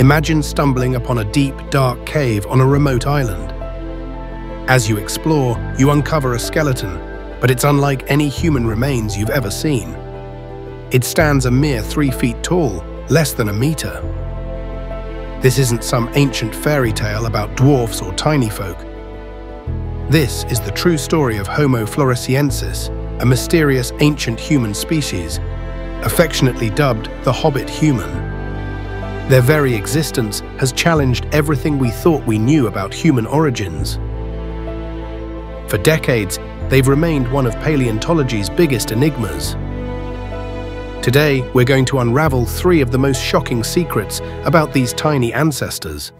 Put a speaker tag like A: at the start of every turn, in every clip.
A: Imagine stumbling upon a deep, dark cave on a remote island. As you explore, you uncover a skeleton, but it's unlike any human remains you've ever seen. It stands a mere three feet tall, less than a meter. This isn't some ancient fairy tale about dwarfs or tiny folk. This is the true story of Homo floresiensis, a mysterious ancient human species, affectionately dubbed the Hobbit human. Their very existence has challenged everything we thought we knew about human origins. For decades, they've remained one of paleontology's biggest enigmas. Today, we're going to unravel three of the most shocking secrets about these tiny ancestors.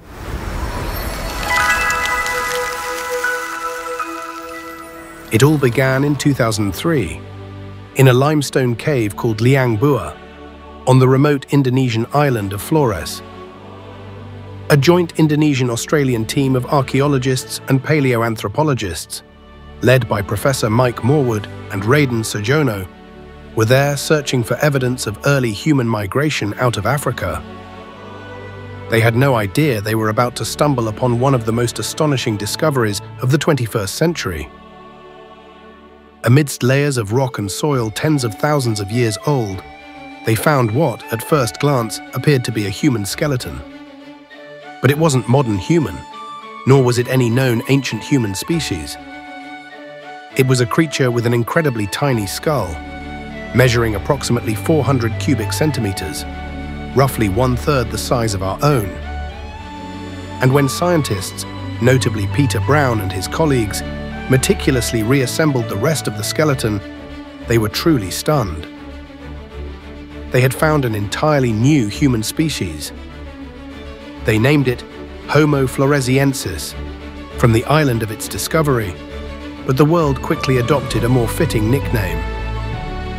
A: It all began in 2003, in a limestone cave called Liang Bua, on the remote Indonesian island of Flores. A joint Indonesian-Australian team of archaeologists and paleoanthropologists, led by Professor Mike Morwood and Raden Soejono, were there searching for evidence of early human migration out of Africa. They had no idea they were about to stumble upon one of the most astonishing discoveries of the 21st century. Amidst layers of rock and soil tens of thousands of years old, they found what, at first glance, appeared to be a human skeleton. But it wasn't modern human, nor was it any known ancient human species. It was a creature with an incredibly tiny skull, measuring approximately 400 cubic centimeters, roughly one-third the size of our own. And when scientists, notably Peter Brown and his colleagues, meticulously reassembled the rest of the skeleton, they were truly stunned. They had found an entirely new human species. They named it Homo floresiensis, from the island of its discovery, but the world quickly adopted a more fitting nickname,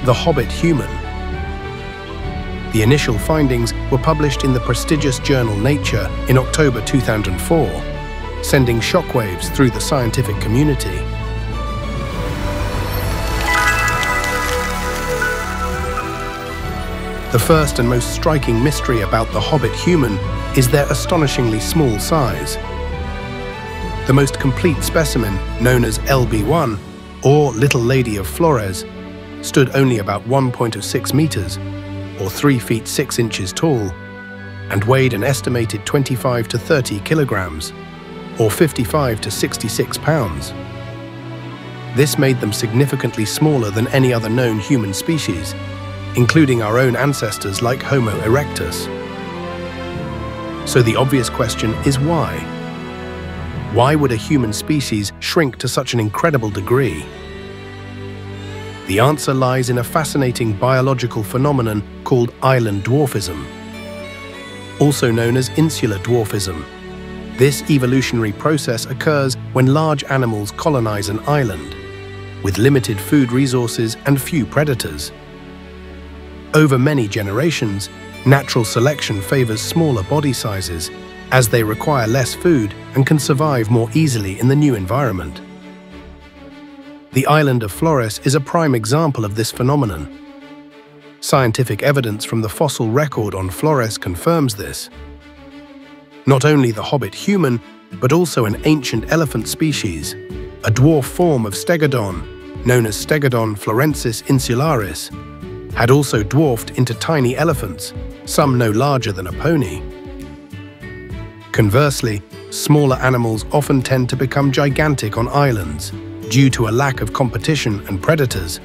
A: the Hobbit human. The initial findings were published in the prestigious journal Nature in October 2004, sending shockwaves through the scientific community. The first and most striking mystery about the Hobbit human is their astonishingly small size. The most complete specimen, known as LB1, or Little Lady of Flores, stood only about 1.06 meters, or 3 feet 6 inches tall, and weighed an estimated 25 to 30 kilograms, or 55 to 66 pounds. This made them significantly smaller than any other known human species, including our own ancestors like Homo erectus. So the obvious question is why? Why would a human species shrink to such an incredible degree? The answer lies in a fascinating biological phenomenon called island dwarfism, also known as insular dwarfism. This evolutionary process occurs when large animals colonize an island, with limited food resources and few predators. Over many generations, natural selection favors smaller body sizes, as they require less food and can survive more easily in the new environment. The island of Flores is a prime example of this phenomenon. Scientific evidence from the fossil record on Flores confirms this. Not only the hobbit human, but also an ancient elephant species, a dwarf form of stegodon, known as Stegodon florensis insularis, had also dwarfed into tiny elephants, some no larger than a pony. Conversely, smaller animals often tend to become gigantic on islands, due to a lack of competition and predators,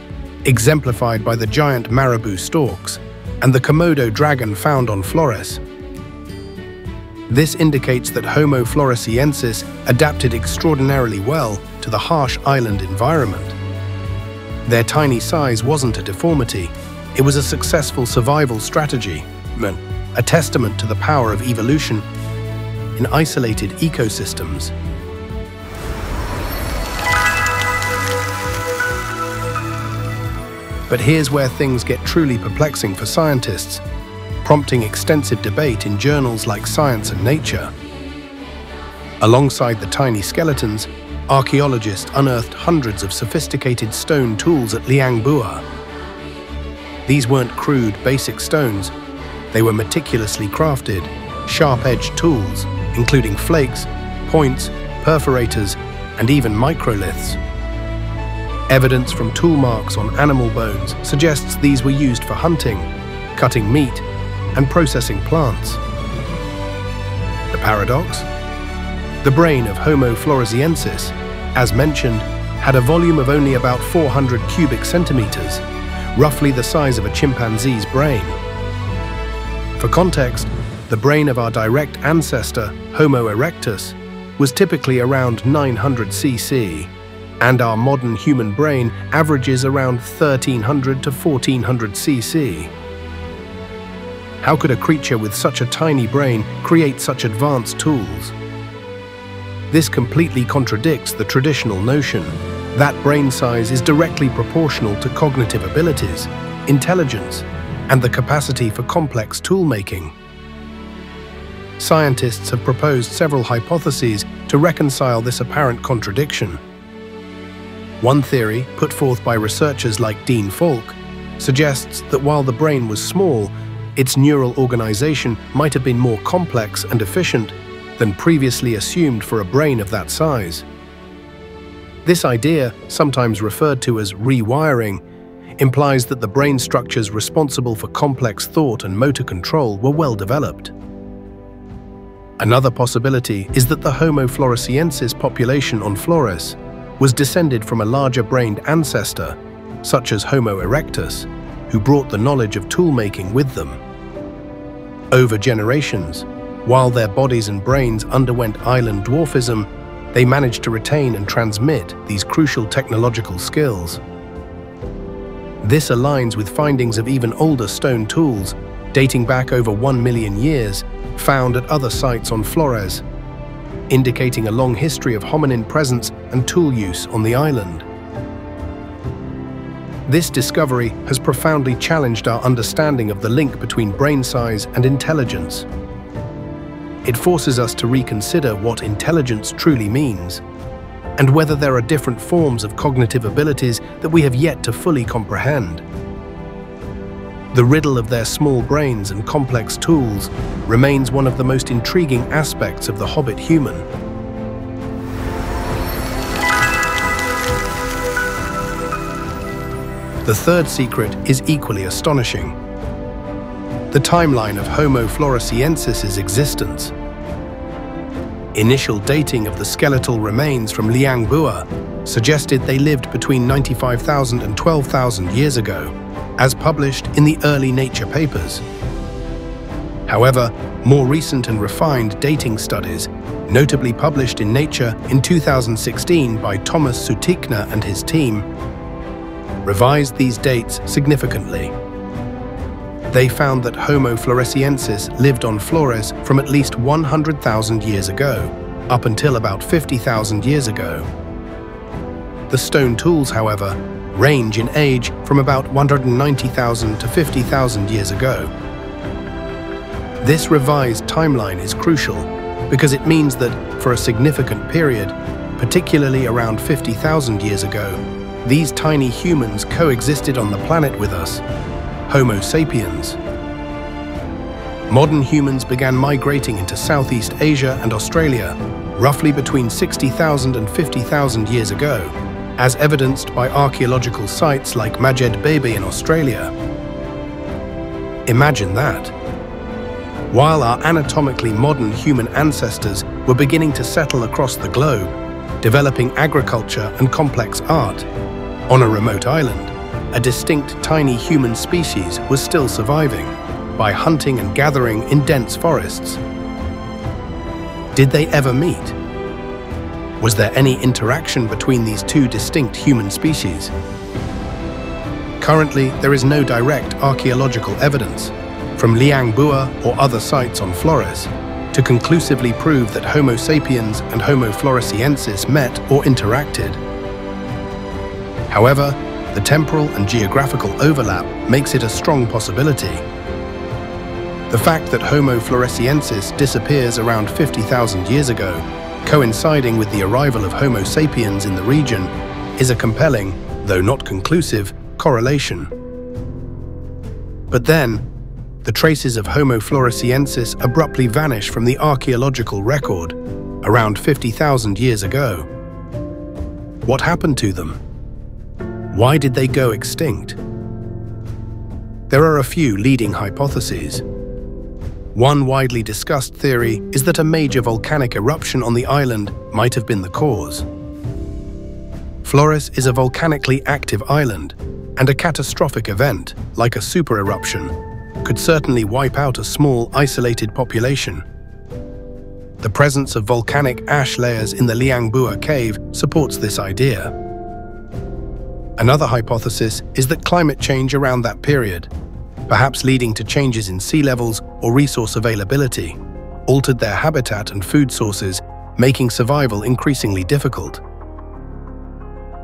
A: exemplified by the giant marabou storks and the Komodo dragon found on Flores. This indicates that Homo floresiensis adapted extraordinarily well to the harsh island environment. Their tiny size wasn't a deformity, it was a successful survival strategy, a testament to the power of evolution in isolated ecosystems But here's where things get truly perplexing for scientists, prompting extensive debate in journals like Science and Nature. Alongside the tiny skeletons, archaeologists unearthed hundreds of sophisticated stone tools at Liang Bua. These weren't crude, basic stones. They were meticulously crafted, sharp-edged tools, including flakes, points, perforators, and even microliths. Evidence from tool marks on animal bones suggests these were used for hunting, cutting meat, and processing plants. The paradox? The brain of Homo floresiensis, as mentioned, had a volume of only about 400 cubic centimeters, roughly the size of a chimpanzee's brain. For context, the brain of our direct ancestor, Homo erectus, was typically around 900 cc, and our modern human brain averages around 1300 to 1400 cc. How could a creature with such a tiny brain create such advanced tools? This completely contradicts the traditional notion that brain size is directly proportional to cognitive abilities, intelligence, and the capacity for complex tool-making. Scientists have proposed several hypotheses to reconcile this apparent contradiction. One theory, put forth by researchers like Dean Falk, suggests that while the brain was small, its neural organization might have been more complex and efficient than previously assumed for a brain of that size. This idea, sometimes referred to as rewiring, implies that the brain structures responsible for complex thought and motor control were well developed. Another possibility is that the Homo floresiensis population on Flores was descended from a larger-brained ancestor, such as Homo erectus, who brought the knowledge of tool-making with them. Over generations, while their bodies and brains underwent island dwarfism, they managed to retain and transmit these crucial technological skills. This aligns with findings of even older stone tools, dating back over 1 million years, found at other sites on Flores, indicating a long history of hominin presence and tool use on the island. This discovery has profoundly challenged our understanding of the link between brain size and intelligence. It forces us to reconsider what intelligence truly means, and whether there are different forms of cognitive abilities that we have yet to fully comprehend. The riddle of their small brains and complex tools remains one of the most intriguing aspects of the Hobbit human. The third secret is equally astonishing. The timeline of Homo floresiensis's existence. Initial dating of the skeletal remains from Liang Bua suggested they lived between 95,000 and 12,000 years ago as published in the early Nature papers. However, more recent and refined dating studies, notably published in Nature in 2016 by Thomas Sutikna and his team, revised these dates significantly. They found that Homo floresiensis lived on Flores from at least 100,000 years ago, up until about 50,000 years ago. The stone tools, however, range in age from about 190,000 to 50,000 years ago. This revised timeline is crucial because it means that for a significant period, particularly around 50,000 years ago, these tiny humans coexisted on the planet with us, Homo sapiens. Modern humans began migrating into Southeast Asia and Australia roughly between 60,000 and 50,000 years ago, as evidenced by archaeological sites like Madjedbebe in Australia. Imagine that. While our anatomically modern human ancestors were beginning to settle across the globe, developing agriculture and complex art, on a remote island, a distinct tiny human species was still surviving by hunting and gathering in dense forests. Did they ever meet? Was there any interaction between these two distinct human species? Currently, there is no direct archaeological evidence, from Liang Bua or other sites on Flores, to conclusively prove that Homo sapiens and Homo floresiensis met or interacted. However, the temporal and geographical overlap makes it a strong possibility. The fact that Homo floresiensis disappears around 50,000 years ago coinciding with the arrival of Homo sapiens in the region, is a compelling, though not conclusive, correlation. But then, the traces of Homo floresiensis abruptly vanish from the archaeological record around 50,000 years ago. What happened to them? Why did they go extinct? There are a few leading hypotheses. One widely discussed theory is that a major volcanic eruption on the island might have been the cause. Flores is a volcanically active island, and a catastrophic event, like a super eruption, could certainly wipe out a small, isolated population. The presence of volcanic ash layers in the Liang Bua cave supports this idea. Another hypothesis is that climate change around that period perhaps leading to changes in sea levels or resource availability, altered their habitat and food sources, making survival increasingly difficult.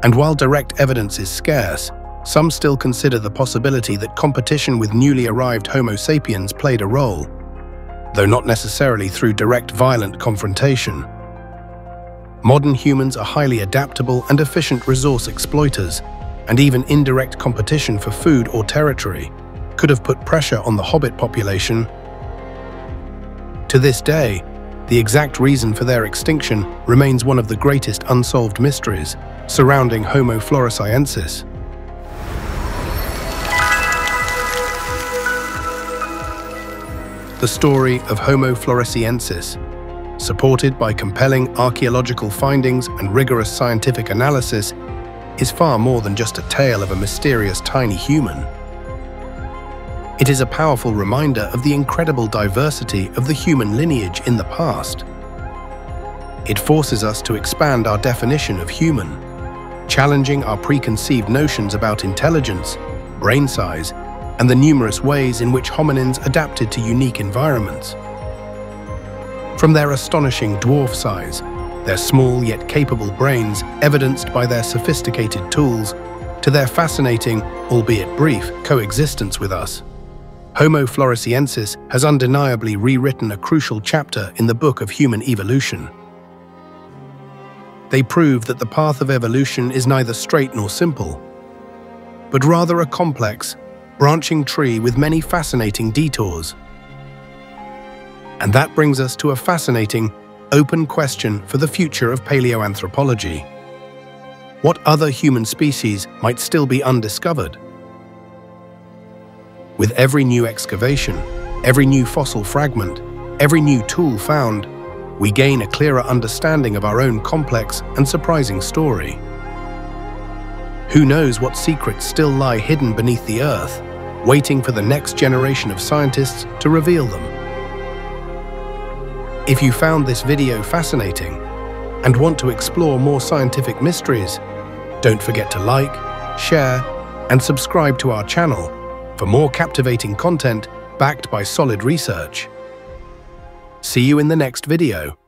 A: And while direct evidence is scarce, some still consider the possibility that competition with newly arrived Homo sapiens played a role, though not necessarily through direct violent confrontation. Modern humans are highly adaptable and efficient resource exploiters, and even indirect competition for food or territory could have put pressure on the hobbit population. To this day, the exact reason for their extinction remains one of the greatest unsolved mysteries surrounding Homo floresiensis. The story of Homo floresiensis, supported by compelling archaeological findings and rigorous scientific analysis, is far more than just a tale of a mysterious tiny human. It is a powerful reminder of the incredible diversity of the human lineage in the past. It forces us to expand our definition of human, challenging our preconceived notions about intelligence, brain size, and the numerous ways in which hominins adapted to unique environments. From their astonishing dwarf size, their small yet capable brains evidenced by their sophisticated tools, to their fascinating, albeit brief, coexistence with us. Homo floresiensis has undeniably rewritten a crucial chapter in the book of human evolution. They prove that the path of evolution is neither straight nor simple, but rather a complex, branching tree with many fascinating detours. And that brings us to a fascinating, open question for the future of paleoanthropology. What other human species might still be undiscovered? With every new excavation, every new fossil fragment, every new tool found, we gain a clearer understanding of our own complex and surprising story. Who knows what secrets still lie hidden beneath the Earth, waiting for the next generation of scientists to reveal them. If you found this video fascinating and want to explore more scientific mysteries, don't forget to like, share, and subscribe to our channel for more captivating content backed by solid research. See you in the next video.